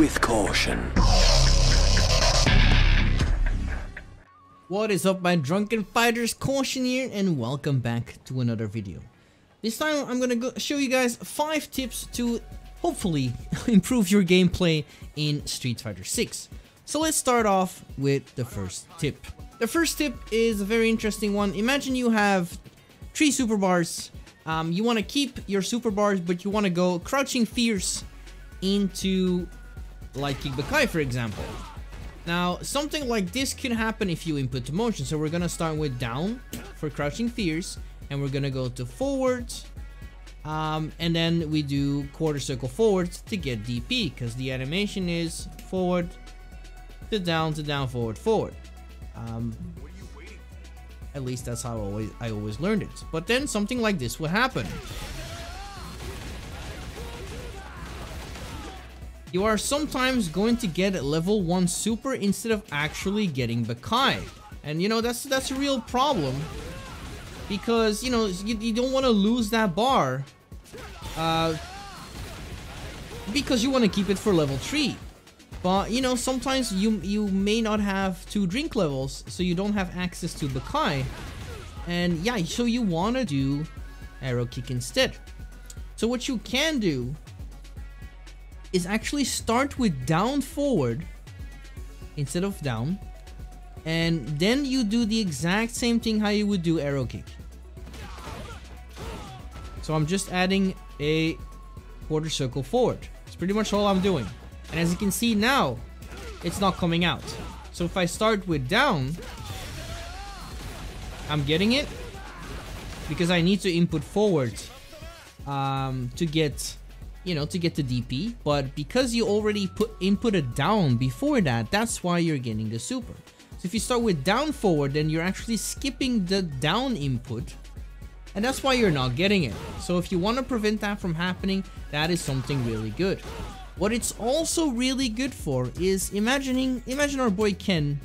with caution. What is up my drunken fighters, Kaution here and welcome back to another video. This time I'm gonna go show you guys 5 tips to hopefully improve your gameplay in Street Fighter 6. So let's start off with the first tip. The first tip is a very interesting one. Imagine you have 3 super bars. Um, you want to keep your super bars but you want to go crouching fierce into like Kick for example. Now, something like this can happen if you input the motion. So we're gonna start with down for crouching fierce, and we're gonna go to forward, um, and then we do quarter circle forward to get DP, because the animation is forward to down to down forward forward. Um, at least that's how I always, I always learned it. But then something like this will happen. You are sometimes going to get a level 1 super instead of actually getting Bakkai. And you know, that's that's a real problem. Because, you know, you, you don't want to lose that bar. Uh, because you want to keep it for level 3. But, you know, sometimes you, you may not have two drink levels, so you don't have access to Bakkai. And yeah, so you want to do arrow kick instead. So what you can do is actually start with down forward instead of down and then you do the exact same thing how you would do arrow kick. So I'm just adding a quarter circle forward. It's pretty much all I'm doing. And as you can see now it's not coming out. So if I start with down I'm getting it because I need to input forward um, to get you know, to get the DP, but because you already put input inputted down before that, that's why you're getting the super. So if you start with down forward, then you're actually skipping the down input, and that's why you're not getting it. So if you want to prevent that from happening, that is something really good. What it's also really good for is imagining, imagine our boy Ken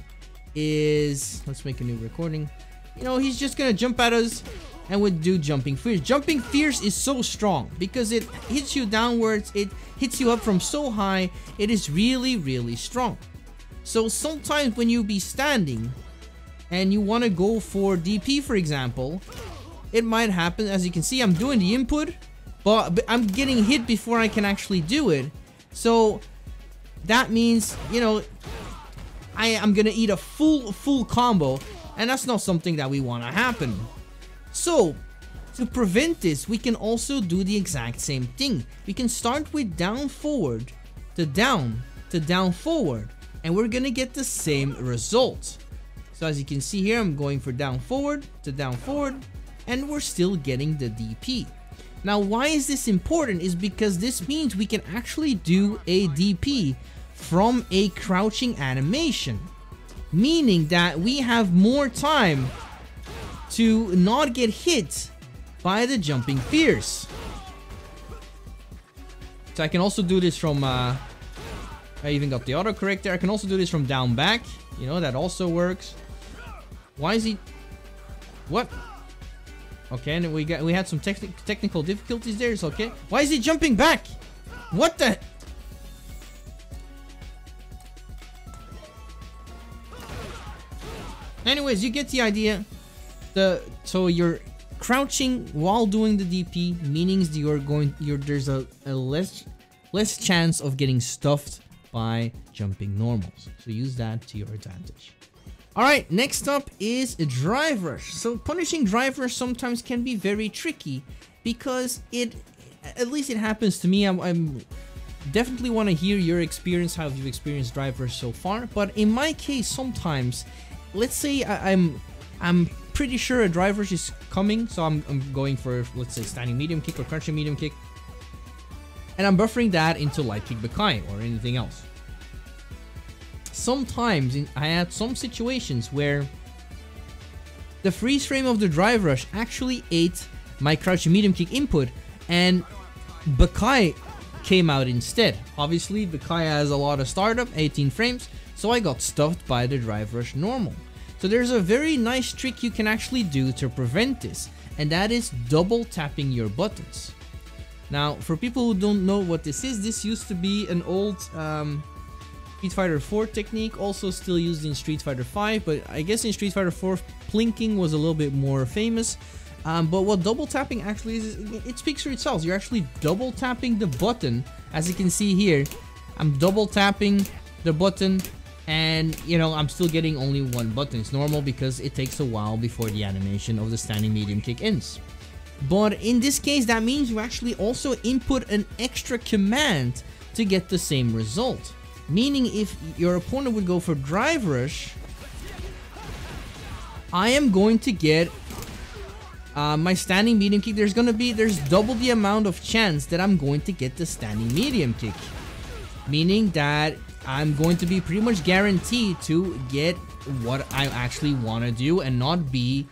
is, let's make a new recording. You know, he's just gonna jump at us and would do jumping fierce. Jumping fierce is so strong because it hits you downwards, it hits you up from so high, it is really, really strong. So sometimes when you be standing and you want to go for DP for example, it might happen, as you can see I'm doing the input, but I'm getting hit before I can actually do it. So that means, you know, I am gonna eat a full, full combo and that's not something that we want to happen. So, to prevent this, we can also do the exact same thing. We can start with down forward to down to down forward and we're gonna get the same result. So as you can see here, I'm going for down forward to down forward and we're still getting the DP. Now why is this important is because this means we can actually do a DP from a crouching animation. Meaning that we have more time to not get hit by the jumping fierce. So I can also do this from, uh, I even got the autocorrect there. I can also do this from down back. You know, that also works. Why is he... What? Okay, and we got we had some techni technical difficulties there. It's okay. Why is he jumping back? What the... Anyways, you get the idea the so you're crouching while doing the DP, means you're going you're there's a, a less less chance of getting stuffed by jumping normals. So use that to your advantage. Alright, next up is a drive rush. So punishing drive rush sometimes can be very tricky because it, at least it happens to me, I'm, I'm definitely want to hear your experience, how you've experienced drive rush so far. But in my case, sometimes, let's say I, I'm, I'm pretty sure a drive rush is coming, so I'm, I'm going for, let's say, standing medium kick or crunching medium kick. And I'm buffering that into light kick Bakkai or anything else. Sometimes in, I had some situations where the freeze frame of the drive rush actually ate my crouching medium kick input and Bakkai came out instead. Obviously, Bakkai has a lot of startup, 18 frames, so I got stuffed by the drive rush normal. So there's a very nice trick you can actually do to prevent this, and that is double tapping your buttons. Now, for people who don't know what this is, this used to be an old um, Street Fighter 4 technique, also still used in Street Fighter 5, but I guess in Street Fighter 4, plinking was a little bit more famous. Um, but what double tapping actually is, it speaks for itself. You're actually double tapping the button, as you can see here. I'm double tapping the button and you know I'm still getting only one button. It's normal because it takes a while before the animation of the standing medium kick ends. But in this case, that means you actually also input an extra command to get the same result. Meaning if your opponent would go for drive rush, I am going to get uh, my standing medium kick. There's gonna be, there's double the amount of chance that I'm going to get the standing medium kick. Meaning that I'm going to be pretty much guaranteed to get what I actually want to do and not be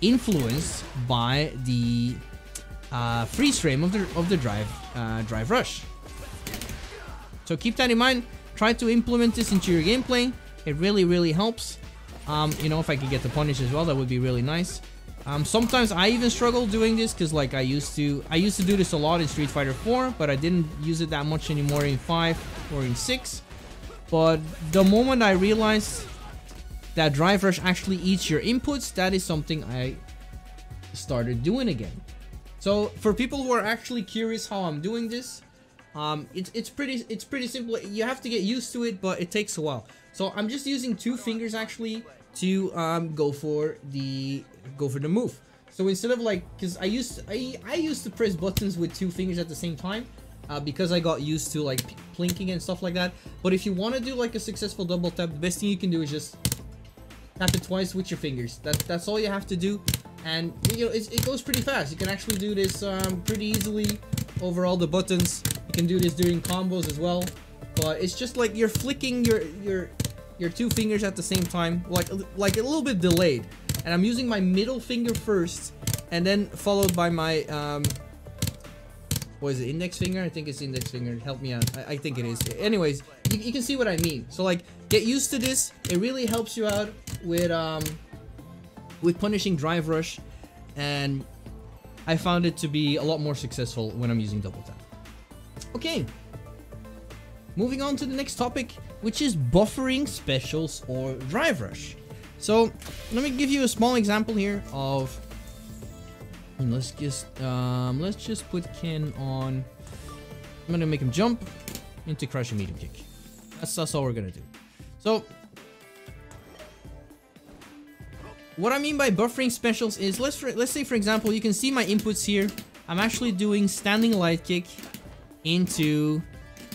influenced by the uh, freeze frame of the of the drive uh, drive rush. So keep that in mind. Try to implement this into your gameplay. It really really helps. Um, you know, if I could get the punish as well, that would be really nice. Um, sometimes I even struggle doing this because like I used to I used to do this a lot in Street Fighter 4, but I didn't use it that much anymore in 5 or in 6. But the moment I realized that Drive Rush actually eats your inputs, that is something I started doing again. So for people who are actually curious how I'm doing this, um, it's it's pretty it's pretty simple. You have to get used to it, but it takes a while. So I'm just using two fingers actually to um, go for the go for the move. So instead of like, because I used I I used to press buttons with two fingers at the same time, uh, because I got used to like plinking and stuff like that. But if you want to do like a successful double tap, the best thing you can do is just tap it twice with your fingers. That, that's all you have to do. And you know, it goes pretty fast. You can actually do this um, pretty easily over all the buttons. You can do this during combos as well. But it's just like you're flicking your your your two fingers at the same time, like like a little bit delayed. And I'm using my middle finger first, and then followed by my um, what is it, index finger? I think it's index finger. Help me out. I, I think it is. Anyways, you, you, can see what I mean. So like, get used to this. It really helps you out with um, with punishing drive rush, and I found it to be a lot more successful when I'm using double tap. Okay. Moving on to the next topic, which is buffering specials or drive rush. So let me give you a small example here of and let's just um, let's just put Ken on. I'm gonna make him jump into crush and medium kick. That's that's all we're gonna do. So what I mean by buffering specials is let's let's say for example you can see my inputs here. I'm actually doing standing light kick into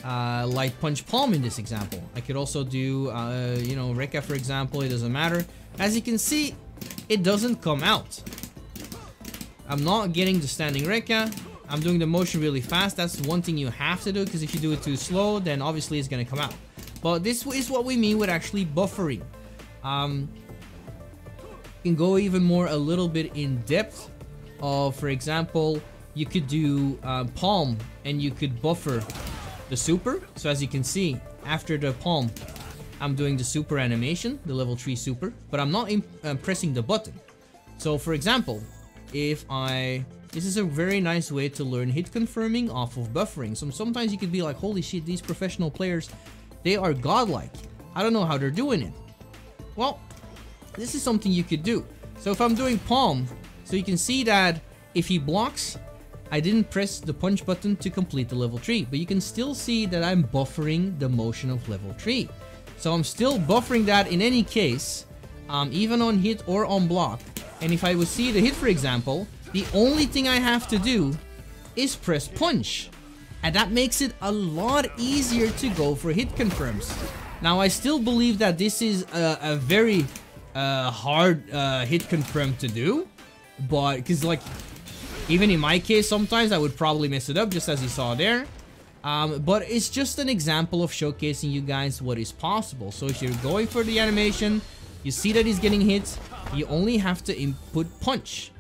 uh, light punch palm in this example. I could also do uh, you know Rekka for example. It doesn't matter. As you can see, it doesn't come out. I'm not getting the standing Rekka. I'm doing the motion really fast. That's one thing you have to do because if you do it too slow, then obviously it's going to come out. But this is what we mean with actually buffering. Um, you can go even more a little bit in depth of, for example, you could do uh, palm and you could buffer the super. So as you can see, after the palm, I'm doing the super animation, the level 3 super, but I'm not uh, pressing the button. So for example, if I... This is a very nice way to learn hit confirming off of buffering. So sometimes you could be like, holy shit, these professional players, they are godlike. I don't know how they're doing it. Well, this is something you could do. So if I'm doing palm, so you can see that if he blocks, I didn't press the punch button to complete the level 3, but you can still see that I'm buffering the motion of level 3. So I'm still buffering that in any case, um, even on hit or on block. And if I would see the hit, for example, the only thing I have to do is press punch. And that makes it a lot easier to go for hit confirms. Now, I still believe that this is a, a very uh, hard uh, hit confirm to do. But, because like, even in my case, sometimes I would probably mess it up, just as you saw there. Um, but it's just an example of showcasing you guys what is possible. So if you're going for the animation, you see that he's getting hit, you only have to input punch.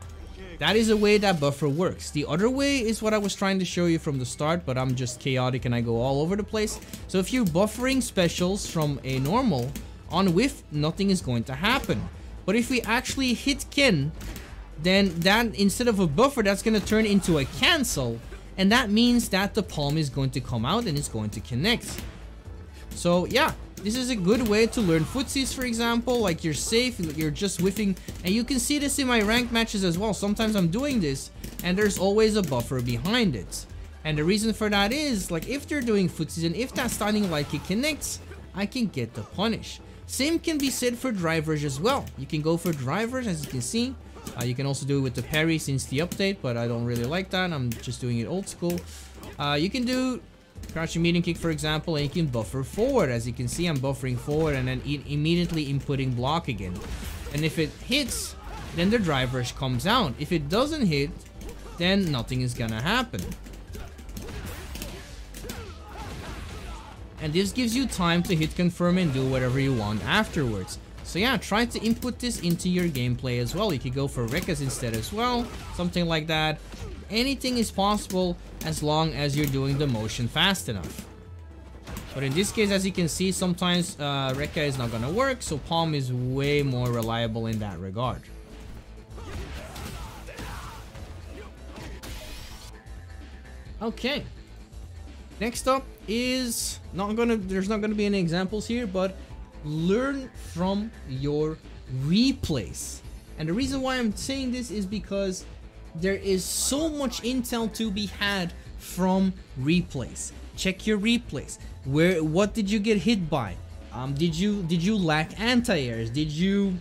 That is a way that buffer works. The other way is what I was trying to show you from the start, but I'm just chaotic and I go all over the place. So if you're buffering specials from a normal, on whiff, nothing is going to happen. But if we actually hit Ken, then that instead of a buffer, that's going to turn into a cancel. and that means that the palm is going to come out and it's going to connect. So yeah, this is a good way to learn footsies, for example, like you're safe, you're just whiffing, and you can see this in my ranked matches as well. Sometimes I'm doing this, and there's always a buffer behind it. And the reason for that is, like, if they're doing footsies and if that standing light kick connects, I can get the punish. Same can be said for drive rush as well. You can go for drive rush, as you can see. Uh, you can also do it with the parry since the update, but I don't really like that. I'm just doing it old school. Uh, you can do crouching medium kick, for example, and you can buffer forward. As you can see, I'm buffering forward and then immediately inputting block again. And if it hits, then the drive rush comes out. If it doesn't hit, then nothing is gonna happen. And this gives you time to hit confirm and do whatever you want afterwards. So yeah, try to input this into your gameplay as well. You could go for Rekkas instead as well, something like that. Anything is possible as long as you're doing the motion fast enough. But in this case, as you can see, sometimes uh, Rekka is not gonna work, so Palm is way more reliable in that regard. Okay. Next up is not gonna there's not gonna be any examples here, but learn from your replays. And the reason why I'm saying this is because there is so much intel to be had from replays. Check your replays. Where what did you get hit by? Um, did you did you lack anti-airs? Did you,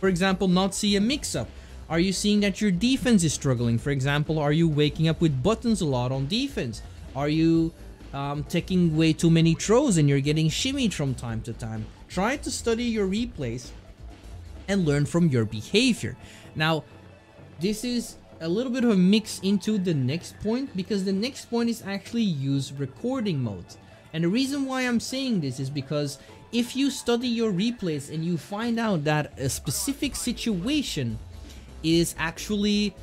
for example, not see a mix-up? Are you seeing that your defense is struggling? For example, are you waking up with buttons a lot on defense? Are you um, taking way too many throws and you're getting shimmied from time to time. Try to study your replays and learn from your behavior. Now, this is a little bit of a mix into the next point because the next point is actually use recording mode. And the reason why I'm saying this is because if you study your replays and you find out that a specific situation is actually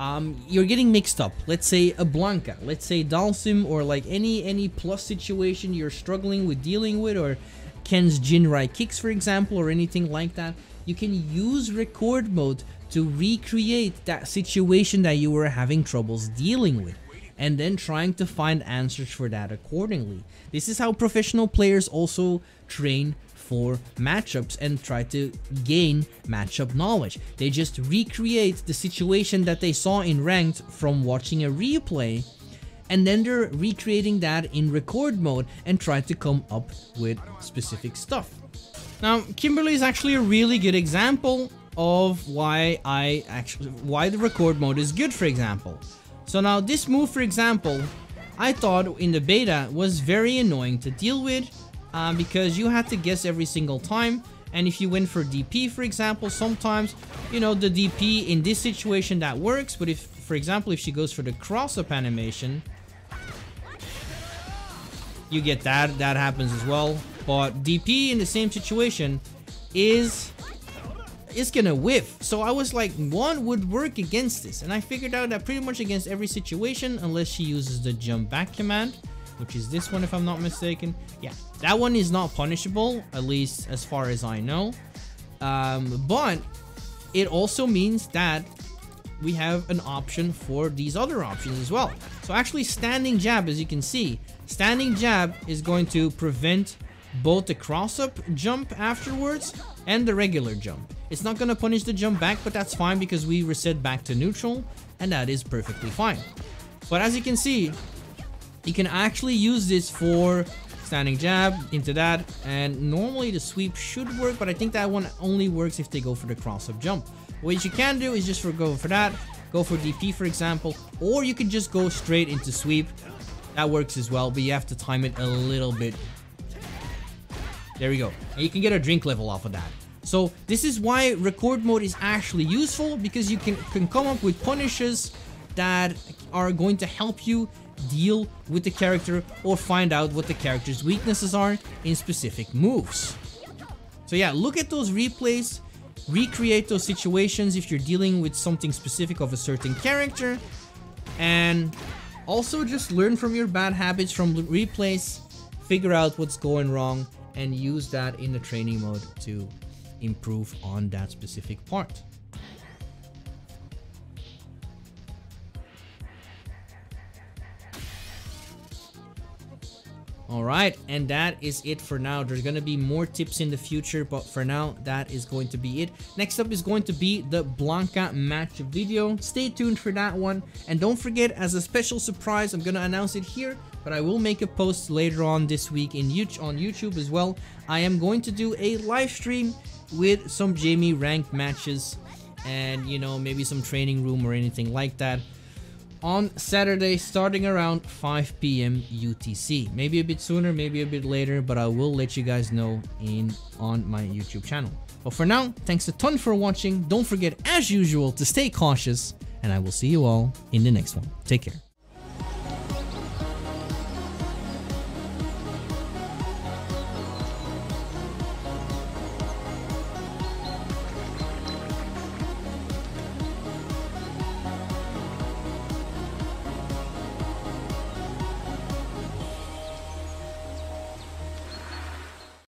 um, you're getting mixed up. Let's say a Blanka, let's say Dhalsim, or like any any plus situation you're struggling with dealing with, or Ken's Jinrai kicks, for example, or anything like that. You can use record mode to recreate that situation that you were having troubles dealing with and then trying to find answers for that accordingly. This is how professional players also train for matchups and try to gain matchup knowledge. They just recreate the situation that they saw in ranked from watching a replay and then they're recreating that in record mode and try to come up with specific stuff. Now, Kimberly is actually a really good example of why I actually why the record mode is good for example. So now this move for example, I thought in the beta was very annoying to deal with um, because you had to guess every single time. And if you went for DP, for example, sometimes, you know, the DP in this situation that works. But if, for example, if she goes for the cross-up animation, you get that. That happens as well. But DP in the same situation is is gonna whiff. So I was like, one would work against this. And I figured out that pretty much against every situation, unless she uses the jump back command, which is this one if I'm not mistaken. Yeah, that one is not punishable, at least as far as I know. Um, but it also means that we have an option for these other options as well. So actually standing jab, as you can see, standing jab is going to prevent both the cross-up jump afterwards and the regular jump. It's not going to punish the jump back, but that's fine because we reset back to neutral, and that is perfectly fine. But as you can see, you can actually use this for standing jab into that and normally the sweep should work but I think that one only works if they go for the cross-up jump. What you can do is just for go for that, go for DP for example, or you can just go straight into sweep. That works as well, but you have to time it a little bit. There we go. And you can get a drink level off of that. So this is why record mode is actually useful because you can, can come up with punishes that are going to help you deal with the character or find out what the character's weaknesses are in specific moves. So yeah, look at those replays, recreate those situations if you're dealing with something specific of a certain character, and also just learn from your bad habits from replays, figure out what's going wrong, and use that in the training mode to improve on that specific part. All right, and that is it for now. There's gonna be more tips in the future, but for now, that is going to be it. Next up is going to be the Blanka match video. Stay tuned for that one. And don't forget, as a special surprise, I'm gonna announce it here, but I will make a post later on this week in on YouTube as well. I am going to do a live stream with some Jamie ranked matches and, you know, maybe some training room or anything like that on Saturday starting around 5 p.m. UTC. Maybe a bit sooner, maybe a bit later, but I will let you guys know in on my YouTube channel. But for now, thanks a ton for watching. Don't forget, as usual, to stay cautious, and I will see you all in the next one. Take care.